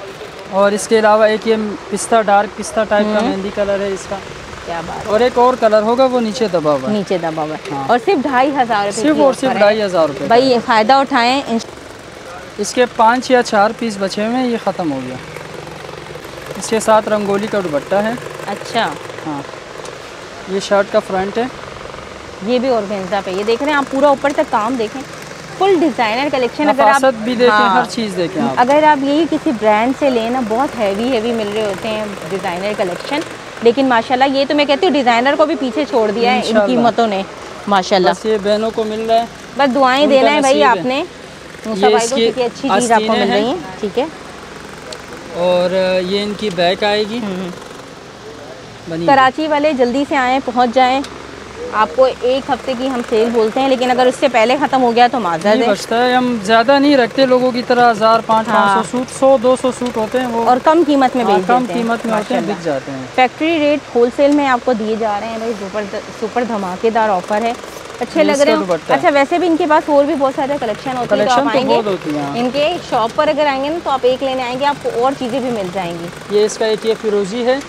और इसके अलावा एक ये पिस्ता डार्क पिस्ता टाइप हम्म। का मेहंदी कलर है इसका। क्या बात और एक और कलर होगा वो नीचे दबा हुआ नीचे दबा हुआ हाँ। और सिर्फ़ ढाई हज़ार सिर्फ़ और सिर्फ़ ढाई हज़ार रुपये भाई ये फ़ायदा उठाएँ इसके पाँच या चार पीस बचे हुए हैं ये ख़त्म हो गया। इसके साथ रंगोली का दुपट्टा है। अच्छा। हाँ। ये शर्ट का फ्रंट है। ये भी और पे। ये देख रहे हैं आप पूरा ऊपर तक काम देखें। फुल डिज़ाइनर कलेक्शन अगर आप भी देखें हाँ। हर चीज़ देखें आप। अगर आप यही किसी ब्रांड से लेना बहुत हैवी हैवी मिल रहे होते हैं डिज़ाइनर कलेक्शन लेकिन माशाल्लाह ये तो मैं कहती हूँ डिज़ाइनर को भी पीछे छोड़ दिया है इन कीमतों ने। माशाल्लाह। ये बहनों को मिल रहा है। बस दुआएँ देना है भाई आपने। को अच्छी चीज़ आपको मिल रही है। ठीक है। और ये इनकी बैक आएगी। हम्म। कराची वाले जल्दी से आएँ पहुँच जाएँ। आपको एक हफ़्ते की हम सेल बोलते हैं लेकिन अगर उससे पहले ख़त्म हो गया तो है बचता है हम ज़्यादा नहीं रखते लोगों की तरह हज़ार पाँच हाँ। सूट सौ दो सौ सूट होते हैं वो। और कम कीमत में हाँ, बेच कम कीमत में होते हैं बिक जाते हैं। फैक्ट्री रेट होलसेल में आपको दिए जा रहे हैं भाई सुपर सुपर धमाकेदार ऑफ़र है। अच्छे लग रहे हैं। अच्छा वैसे भी इनके पास और भी बहुत सारे कलेक्शन होते हैं तो आप तो आएँगे। हाँ। इनके शॉप पर अगर आएँगे ना तो आप एक लेने आएँगे आपको और चीज़ें भी मिल जाएँगी। ये इसका एक ये फिरोजी है।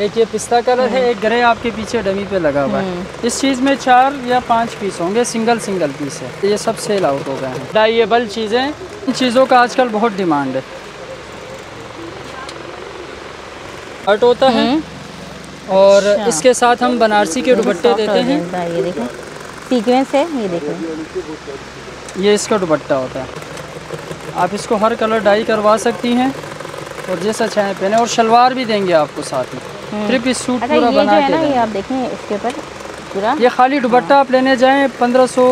एक ये पिस्ता कलर है एक ग्रे आपके पीछे डमी पे लगा हुआ है। इस चीज़ में चार या पाँच पीस होंगे सिंगल सिंगल पीस है। ये सब सेल आउट हो गए हैं। डाइएबल चीज़ें इन चीज़ों का आजकल बहुत डिमांड है। हट होता है और अच्छा। इसके साथ हम बनारसी के दुपट्टे देते हैं ये देखें। सीक्वेंस है ये देखें। ये इसका दुपट्टा होता है। आप इसको हर कलर डाई करवा सकती हैं और जैसा चाहें पहने और शलवार भी देंगे आपको साथ में। थ्री पीस सूट अच्छा पूरा बना के ना ये। आप देखें इसके ऊपर पूरा। ये खाली दुपट्टा आप लेने जाएँ पंद्रह सौ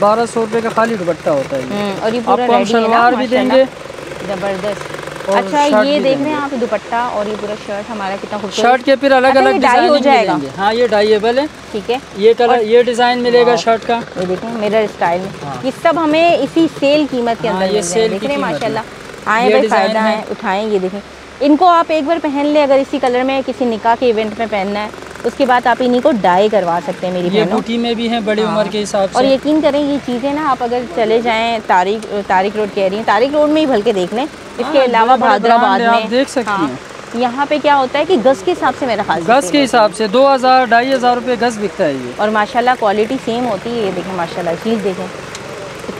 बारह सौ रुपये का खाली दुपट्टा होता है हम्म, और ये पूरा आपको हम शलवार भी देंगे। ज़बरदस्त। अच्छा ये देख रहे हैं आप दुपट्टा और ये पूरा शर्ट हमारा कितना खूबसूरत। शर्ट के फिर अलग अच्छा, अलग डाई हो डिज़ाइन जाएगा? हाँ ये डाइएबल है। ठीक है। ये कलर ये डिज़ाइन मिलेगा शर्ट का। ये देखें मिरर स्टाइल में हाँ। ये सब हमें इसी सेल कीमत के हाँ, अंदर ये सेल देख रहे हैं माशाल्लाह। आए भाई फ़ायदा है। है उठाएँ ये देखें। इनको आप एक बार पहन ले अगर इसी कलर में किसी निकाह के इवेंट में पहनना है उसके बाद आप इन्हीं को डाई करवा सकते हैं मेरी ये बूटी में भी हैं बड़ी हाँ। उम्र के हिसाब से और यकीन करें ये चीज़ें ना आप अगर चले जाएँ तारिक तारिक रोड कह रही हैं तारिक रोड में ही भल के देख लें। इसके हाँ, अलावा भादराबाद में आप देख सकती हाँ, हैं। यहाँ पे क्या होता है कि गज़ के हिसाब से मेरा ख्याल से गज के हिसाब से दो हज़ार ढाई हज़ार रुपये गज बिकता है ये। और माशाल्लाह क्वालिटी सेम होती है ये देखें माशाल्लाह चीज़ देखें।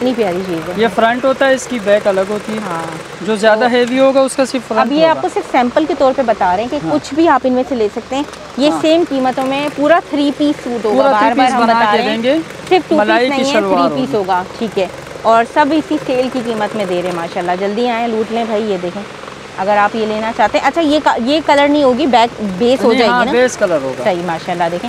इतनी प्यारी चीज़ है। ये फ्रंट होता है इसकी बैक अलग होती है। हाँ। जो ज़्यादा हैवी होगा उसका सिर्फ़ फ्रंट अब ये आपको सिर्फ़ सैंपल के तौर पे बता रहे हैं कि हाँ। कुछ भी आप इनमें से ले सकते हैं। ये हाँ। सेम कीमतों में पूरा थ्री पीस सूट होगा। बार बार हम बता रहे हैं। सिर्फ़ टू पीस नहीं है थ्री पीस होगा। ठीक है। और सब इसी सेल की कीमत में दे रहे हैं माशाल्लाह। जल्दी आए लूट लें भाई ये देखें। अगर आप ये लेना चाहते हैं। अच्छा ये ये कलर नहीं होगी बैक बेस हो जाएगी ना? बेस कलर होगा। सही माशाल्लाह देखें।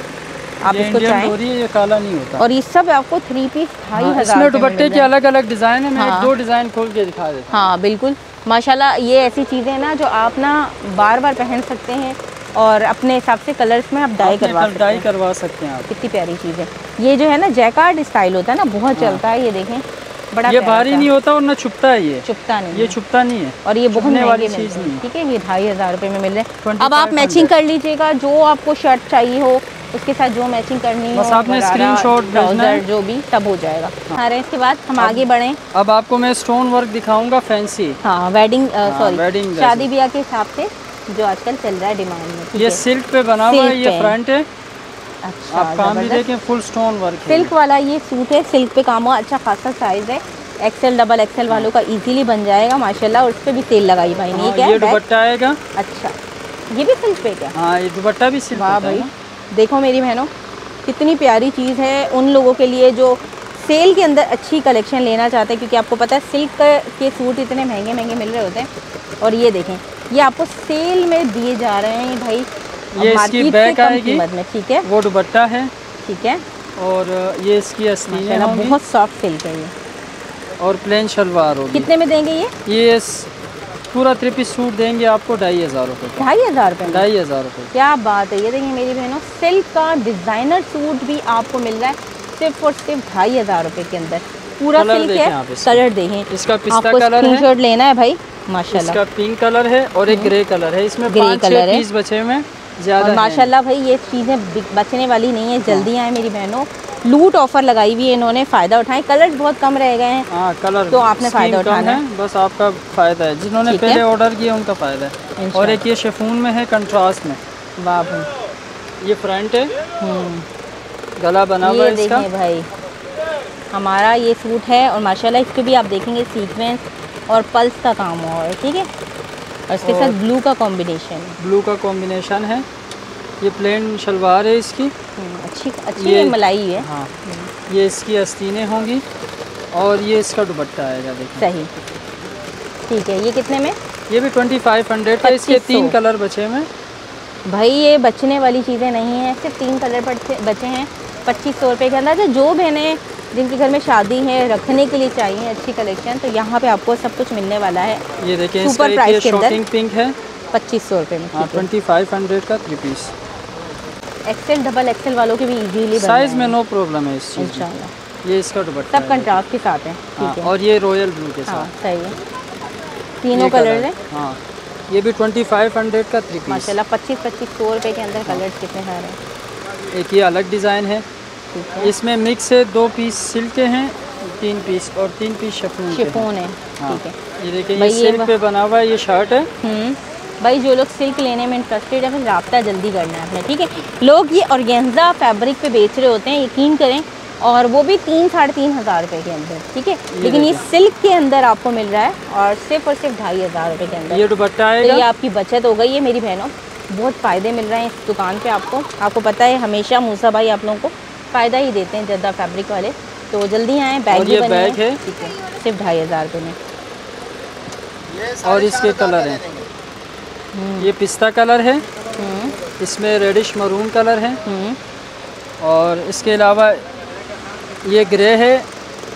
आप इसको चाहें? ये काला नहीं होता। और ये सब आपको थ्री पीस ढाई हाँ, हज़ार दुपट्टे के अलग अलग डिज़ाइन है मैं हाँ। दो डिज़ाइन खोल के दिखा देता हाँ। बिल्कुल। माशाल्लाह ये ऐसी चीज़ें हैं ना जो आप ना बार बार पहन सकते हैं और अपने हिसाब से कलर्स में आप डाई करवा सकते डाई हैं। करवा सकते हैं आप। कितनी प्यारी चीज़ है। ये जो है ना जैकार्ड स्टाइल होता है ना बहुत चलता है ये देखें। बड़ा ये भारी नहीं होता और ना छुपता है ये। छुपता नहीं ये छुपता नहीं है। और ये बहुत वाली चीज़ नहीं ठीक है ये ढाई हज़ार रुपये में मिल रहे हैं। अब आप मैचिंग कर लीजिएगा जो आपको शर्ट चाहिए हो उसके साथ जो मैचिंग करनी बस हो आपने trouser, है। जो भी सब हो जाएगा। हाँ। इसके बाद हम आगे बढ़े। अब आपको मैं स्टोन वर्क दिखाऊँगा फैंसी हाँ वेडिंग सॉरी wedding शादी ब्याह के हिसाब से जो आजकल चल रहा है डिमांड में ये सिल्क पे बना हुआ है ये फ्रंट है। अच्छा आप काम भी देखें फुल स्टोन वर्क सिल्क वाला ये सूट है सिल्क पे काम हुआ अच्छा खासा साइज़ है। एक्सेल डबल एक्सेल वालों का इजीली बन जाएगा माशाल्लाह और उस पर भी सेल लगाई भाई ने ये हाँ, क्या ये दुपट्टा आएगा। अच्छा ये भी सिल्क पे क्या? हाँ ये दुपट्टा भी सिल्क वाह है भाई। देखो मेरी बहनों कितनी प्यारी चीज़ है उन लोगों के लिए जो सेल के अंदर अच्छी कलेक्शन लेना चाहते हैं क्योंकि आपको पता है सिल्क के सूट इतने महँगे महँगे मिल रहे होते हैं। और ये देखें ये आपको सेल में दिए जा रहे हैं भाई। ये इसकी बैक आएगी। में ठीक है? वो दुपट्टा है। ठीक है? और ये इसकी असली बहुत सॉफ्ट सिल्क है ये। और प्लेन शलवार होगी। कितने में देंगे ये? ये पूरा थ्री पीस सूट देंगे आपको ढाई हज़ार रुपये ढाई हज़ार रुपये ढाई हज़ार रुपये क्या बात है ये देखिए मेरी बहनों सिल्क का डिज़ाइनर सूट भी आपको मिल रहा है सिर्फ़ और सिर्फ़ ढाई हज़ार रुपये के अंदर। पूरा सिल्क है। कलर देखें। इसका पिस्ता कलर है। लेना है भाई माशाल्लाह। इसका पिंक कलर है और एक ग्रे कलर है। इसमें ग्रे कलर है। पीस बचे हैं ज़्यादा माशाल्लाह भाई ये चीज़ें बचने वाली नहीं है। जल्दी आए मेरी बहनों। लूट ऑफ़र लगाई हुई है इन्होंने फ़ायदा उठाए। कलर्स बहुत कम रह गए हैं। हाँ कलर तो आपने फ़ायदा उठाना है बस आपका फ़ायदा है। जिन्होंने पहले ऑर्डर किया उनका फ़ायदा है। और एक ये शेफून में है कंट्रास्ट में। भाई ये फ्रंट है। हम्म। गला बना हुआ है इसका। भाई हमारा ये सूट है और माशाल्लाह इस पे भी आप देखेंगे सीक्वेंस और पल्स का काम हुआ है ठीक है? और इसके साथ ब्लू का कॉम्बिनेशन ब्लू का कॉम्बिनेशन है। ये प्लेन शलवार है इसकी। अच्छी अच्छी ये- मलाई है। हाँ ये इसकी अस्तीनें होंगी और ये इसका दुपट्टा आएगा देखिए। सही। ठीक है ये कितने में? ये भी ट्वेंटी फाइव हंड्रेड का इसके तीन कलर बचे हैं। भाई ये बचने वाली चीज़ें नहीं हैं सिर्फ़ तीन कलर बचे हैं पच्चीस सौ रुपये के अंदर। तो जो बहनें जिनके घर में शादी है रखने के लिए चाहिए अच्छी कलेक्शन तो यहाँ पे आपको सब कुछ मिलने वाला है। ये देखिए price ये के अंदर। पिंक है। पच्चीस सौ रुपये में हाँ है। ट्वेंटी फाइव हंड्रेड का three piece XL double XL वालों के भी इजीली साइज़ में नो प्रॉब्लम है इस चीज़ इंशाल्लाह। ये इसका दुपट्टा सब कंट्रास्ट के साथ है हाँ, ठीक है। और ये रॉयल ब्लू के हाँ साथ। सही है। तीनों कलर हैं। हाँ ये भी ट्वेंटी फाइव हंड्रेड का थ्री पीस माशाल्लाह पच्चीस पच्चीस सौ रुपये के अंदर कलर्स कितने सारे हैं। एक ये अलग डिज़ाइन है। इसमें मिक्स है दो पीस सिल्क के हैं तीन पीस और तीन पीस शिफॉन शिफोन है। हाँ। ठीक है। ये देखिए ये ये सिल्क पे बना हुआ है ये शर्ट है। हम्म। भाई जो लोग सिल्क लेने में इंटरेस्टेड है फिर रब्ता जल्दी करना है अपने ठीक है? लोग ये ऑर्गेन्जा फैब्रिक पे बेच रहे होते हैं यकीन करें और वो भी तीन साढ़े तीन हज़ार रुपये के अंदर ठीक है? लेकिन ये सिल्क के अंदर आपको मिल रहा है और सिर्फ़ और सिर्फ़ ढाई हज़ार रुपये के अंदर। ये दुपट्टा तो ये आपकी बचत हो गई है मेरी बहनों। बहुत फ़ायदे मिल रहे हैं इस दुकान पे आपको। आपको पता है हमेशा मूसा भाई आप लोगों को फ़ायदा ही देते हैं जद्दा फैब्रिक वाले। तो जल्दी आएँ बैग भी ये बैग है। ठीक है? सिर्फ़ ढाई हज़ार रुपये में। और इसके कलर हैं। ये पिस्ता कलर है। हम्म, इसमें रेडिश मरून कलर है। हम्म, और इसके अलावा ये ग्रे है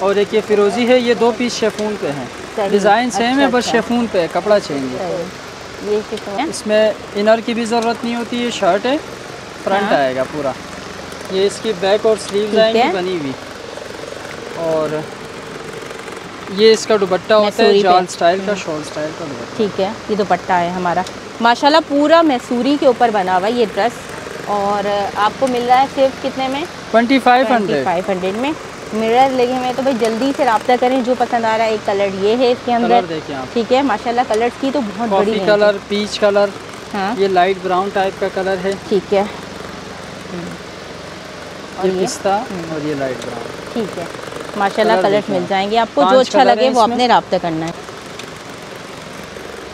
और एक ये फिरोज़ी है। ये दो पीस शेफून पे हैं। डिज़ाइन सेम अच्छा, है अच्छा, बस अच्छा। शेफून पे है कपड़ा चेंज है। ये इसमें इनर की भी ज़रूरत नहीं होती ये शर्ट है। फ्रंट हाँ। आएगा पूरा। ये इसकी बैक और स्लीव आएँगी बनी हुई। और ये इसका दुपट्टा होता है जाल स्टाइल का शॉल स्टाइल का दुपट्टा। ठीक है ये दुपट्टा है हमारा। माशाल्लाह पूरा मैसूरी के ऊपर बना हुआ है ये ड्रेस। और आपको मिल रहा है सिर्फ़ कितने में? Twenty five hundred five hundred में। मिरर लगे हुए हैं तो भाई जल्दी से रब्ता करें। जो पसंद आ रहा है एक कलर ये है इसके अंदर। ठीक है माशाल्लाह कलर्स की तो बहुत बड़ी। कलर पीच कलर हाँ। ये लाइट ब्राउन टाइप का कलर है। ठीक है। और ये ये? पिस्ता और ये लाइट ब्राउन। ठीक है। माशाल्लाह कलर कलर्स मिल जाएँगे। आपको जो अच्छा लगे वो आपने रब्ता करना है।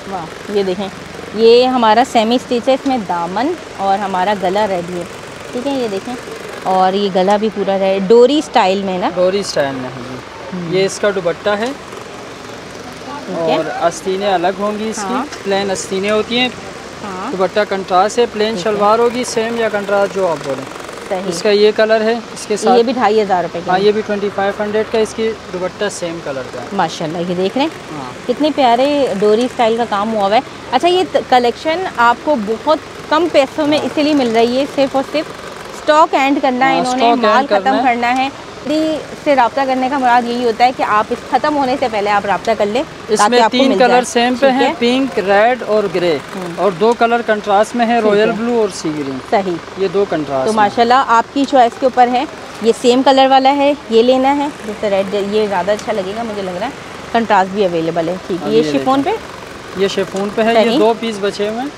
वाह ये देखें। ये हमारा सेमी स्टिच है इसमें दामन और हमारा गला रेडी है। ठीक है ये देखें। और ये गला भी पूरा रहे डोरी स्टाइल में ना? डोरी स्टाइल में है ये इसका दुपट्टा है। है। और आस्तीनें अलग होंगी इसकी। हाँ। प्लेन आस्तीनें होती हैं। हाँ। दुपट्टा कंट्रास्ट है प्लेन शलवार होगी सेम या कंट्रास्ट जो आप बोलें। सही इसका ये कलर है इसके साथ ये भी ढाई हज़ार रुपये हाँ ये भी ट्वेंटी फाइव हंड्रेड का इसकी दुपट्टा सेम कलर का है। माशाल्लाह ये देख रहे हैं? हाँ। कितने प्यारे डोरी स्टाइल का काम हुआ हुआ है। अच्छा ये कलेक्शन आपको बहुत कम पैसों में इसीलिए मिल रही है सिर्फ़ और सिर्फ़ स्टॉक एंड करना है हाँ, इन्होंने माल ख़त्म करना है। दी से रब्ता करने का मुराद यही होता है कि आप इस ख़त्म होने से पहले आप रब्ता कर लें इसमें तीन कलर सेम पे हैं पिंक रेड और ग्रे। और दो कलर कंट्रास्ट में है रॉयल ब्लू और सी ग्रीन। सही। ये दो कंट्रास्ट तो। माशाल्लाह आपकी चॉइस के ऊपर है। ये सेम कलर वाला है ये लेना है। जैसे रेड ये ज़्यादा अच्छा लगेगा मुझे लग रहा है। कंट्रास्ट भी अवेलेबल है। ठीक है ये ये शिफोन पे? ये शेफून पे है ये दो पीस बचे हुए हैं।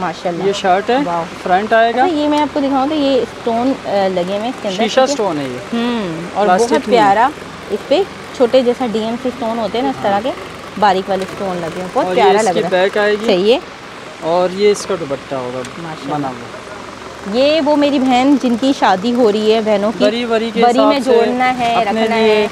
माशाल्लाह। ये शर्ट है फ्रंट आएगा। अच्छा ये मैं आपको दिखाऊँ तो ये स्टोन लगे हुए हैं इसके अंदर शीशा स्टोन है? ये। हम्म और बहुत प्यारा इस पे छोटे जैसा डीएम से स्टोन होते हैं ना इस तरह के बारीक वाले स्टोन लगे हैं। बहुत प्यारा लग रहा है। बैक सही है और ये इसका दुपट्टा होगा माशाल्लाह। बना हुआ। ये वो मेरी बहन जिनकी शादी हो रही है बहनों की। बरी बरी के बरी में जोड़ना है रखना है।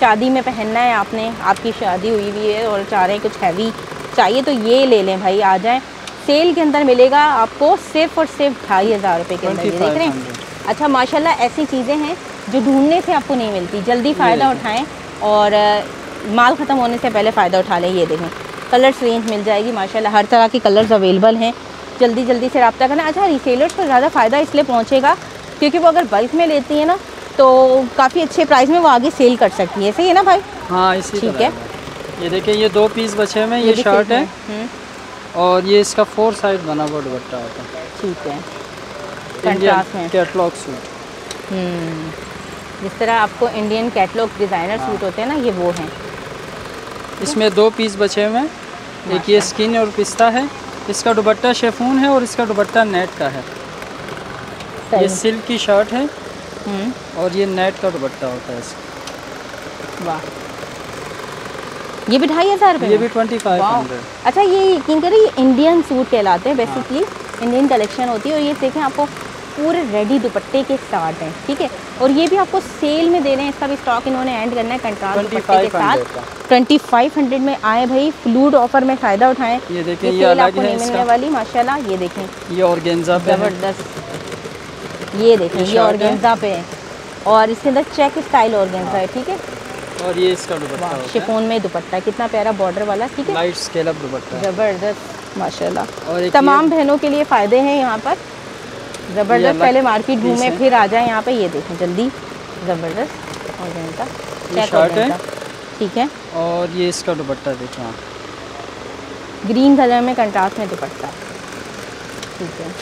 शादी में पहनना है आपने आपकी शादी हुई हुई है और चाह रहे हैं कुछ हैवी चाहिए तो ये ले लें भाई आ जाएँ। सेल के अंदर मिलेगा आपको सिर्फ़ और सिर्फ़ ढाई हज़ार रुपये के अंदर। ये देख रहे हैं? अच्छा माशाल्लाह ऐसी चीज़ें हैं जो ढूँढने से आपको नहीं मिलती। जल्दी फ़ायदा। उठाएँ और माल ख़त्म होने से पहले फ़ायदा उठा लें ये देखें। कलर्स रेंज मिल जाएगी माशाल्लाह हर तरह के कलर्स अवेलेबल हैं। जल्दी जल्दी से रब्ता करना। अच्छा रिसेलर्स को ज़्यादा फ़ायदा इसलिए पहुँचेगा क्योंकि वो अगर बल्क में लेती है ना तो काफ़ी अच्छे प्राइस में वो आगे सेल कर सकती है। सही है ना भाई? हाँ ठीक है। ये देखिए ये दो पीस बचे हुए हैं ये शर्ट है। और ये इसका फोर साइड बना हुआ दुपट्टा होता है। ठीक है। इंडियन कैटलॉग सूट हम्म, जिस तरह आपको इंडियन कैटलॉग डिज़ाइनर हाँ। सूट होते हैं ना ये वो हैं। इसमें दो पीस बचे हुए हैं। एक ये स्किन और पिस्ता है। इसका दुपट्टा शेफून है और इसका दुपट्टा नेट का है। ये सिल्क की शर्ट है हम्म, और ये नेट का दुपट्टा होता है इसका। वाह। ये भी ढाई हज़ार रुपये ये भी ट्वेंटी फाइव अच्छा ये यकीन करें ये इंडियन सूट कहलाते हैं हाँ। बेसिकली इंडियन कलेक्शन होती है और ये देखें आपको पूरे रेडी दुपट्टे के साथ हैं ठीक है? और ये भी आपको सेल में दे रहे हैं इसका भी स्टॉक इन्होंने एंड करना है कंट्रास्ट दुपट्टे के साथ। ट्वेंटी फाइव हंड्रेड में आए भाई फ्लूड ऑफ़र में फ़ायदा उठाएँ। ये देखिए ये ये अलग आपको है नहीं मिलने वाली माशाल्लाह ये देखें। ये ऑर्गेन्जा पे है। ज़बरदस्त। ये देखें ये ये ऑर्गेन्जा पे है। और इसके अंदर चेक स्टाइल ऑर्गेन्जा है। ठीक है? और ये इसका दुपट्टा शिफोन में दुपट्टा कितना प्यारा बॉर्डर वाला ठीक है? Light scale up dupatta. ज़बरदस्त माशाल्लाह। और तमाम बहनों के लिए फ़ायदे हैं यहाँ पर। ज़बरदस्त पहले मार्केट घूमे फिर आ जाए यहाँ पे ये देखें जल्दी। ज़बरदस्त। ऑर्गेन्जा ये शर्ट है। ठीक है। और ये इसका दुपट्टा देखिए आप। ग्रीन कलर में कंट्रास्ट में दुपट्टा। ठीक है।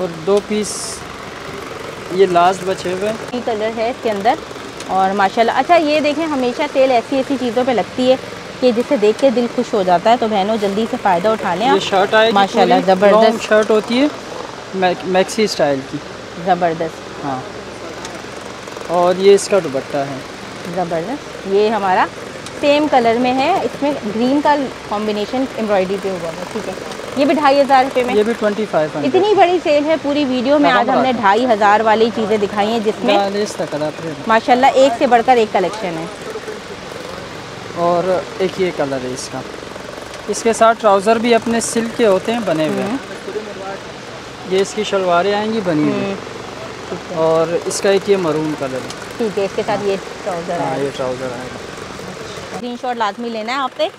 और दो पीस ये लास्ट बचे हुए हैं। कलर है इसके अंदर। और माशाल्लाह अच्छा ये देखें हमेशा सेल ऐसी ऐसी चीज़ों पे लगती है कि जिसे देख के दिल खुश हो जाता है। तो बहनों जल्दी से फ़ायदा उठा लें ये शर्ट आएगी माशाल्लाह, ज़बरदस्त। शर्ट होती है मैक्सी स्टाइल की। ज़बरदस्त। हाँ। और ये इसका दुपट्टा है। ज़बरदस्त। ये हमारा सेम कलर में है। इसमें ग्रीन का कॉम्बिनेशन एम्ब्रॉयडरी पे हुआ है ठीक है। ये भी ढाई हज़ार रुपये में। ये भी ट्वेंटी फाइव इतनी बड़ी सेल है पूरी वीडियो में आज हमने ढाई हज़ार वाली चीज़ें दिखाई हैं जिसमें तक माशाल्लाह एक से बढ़कर एक कलेक्शन है। और एक ये कलर है इसका। इसके साथ ट्राउज़र भी अपने सिल्क के होते हैं बने हुए। ये इसकी शलवारें आएँगी बनी हुई। हम्म, है और इसका एक ये मरून कलर है। ठीक है इसके साथ ये ट्राउज़र हाँ ये ट्राउज़र आएगा। स्क्रीन शॉट लाजमी लेना है आपसे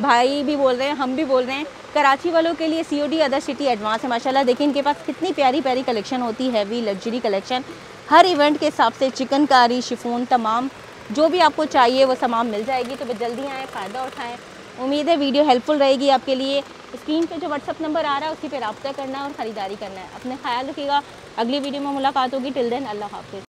भाई भी बोल रहे हैं हम भी बोल रहे हैं। कराची वालों के लिए C O D other city advance है। माशाल्लाह, देखिए इनके पास कितनी प्यारी प्यारी कलेक्शन होती है। हैवी लग्जरी कलेक्शन हर इवेंट के हिसाब से चिकनकारी शिफोन तमाम जो भी आपको चाहिए, वो सामान मिल जाएगी। तो बस जल्दी आएँ, फ़ायदा उठाएँ। उम्मीद है वीडियो हेल्पफुल रहेगी आपके लिए। स्क्रीन पे जो व्हाट्सअप नंबर आ रहा है उसी पे रब्ता करना है और ख़रीदारी करना है। अपने ख्याल रखिएगा। अगली वीडियो में मुलाकात होगी। टिल देन अल्लाह हाफिज़।